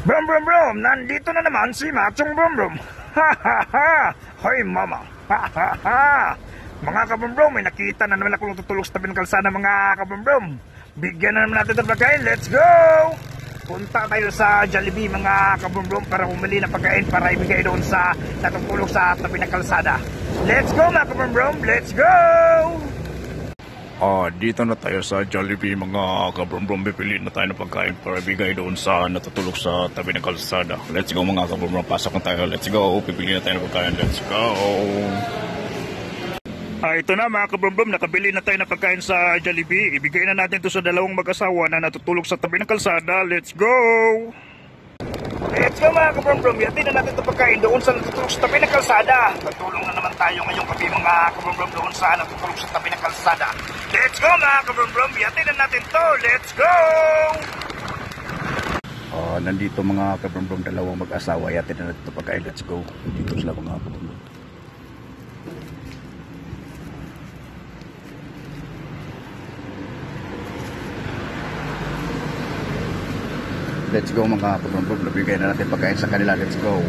Brum brum brum, nandito na naman si Machong Brum Brum. Ha ha ha! Hoy mama! Ha ha ha! Mga kabrum brum, may nakita na naman ako tutulog sa tabi ng kalsada mga kabrum brum. Bigyan na naman natin ito pagkain, let's go! Punta tayo sa Jollibee mga kabrum brum para bumili ng pagkain para ibigay doon sa natutulog sa tabi ng kalsada. Let's go mga kabrum brum, let's go! Ah, dito na tayo sa Jollibee mga kabrombrom. Pipiliin na tayo ng pagkain para bigay doon sa natutulog sa tabi ng kalsada. Let's go mga kabrombrom. Pasok na tayo. Let's go. Pipiliin na tayo ng pagkain. Let's go. Ah, ito na mga kabrombrom, nakabili na tayo ng pagkain sa Jollibee. Ibigay na natin to sa dalawang mag-asawa na natutulog sa tabi ng kalsada. Let's go! Let's go mga kabrombrom, yatin na natin ito pagkain doon sa natutulog sa tabi ng kalsada. Tutulong na naman tayo ngayong gabi mga kabrombrom doon sa natutulog sa tabi ng kalsada. Let's go mga kabrombrom, yatin na natin to. Let's go! Ah, nandito mga kabrombrom dalawang mag-asawa. Yatin na natin ito pagkain. Let's go. Dito sila mga kabrombrom. Let's go mga kabrombrom. Nabigay na natin pagkain sa kanila. Let's go.